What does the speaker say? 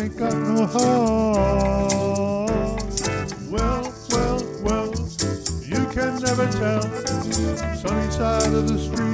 ain't got no heart. Well, well, well, you can never tell. Sunny side of the street.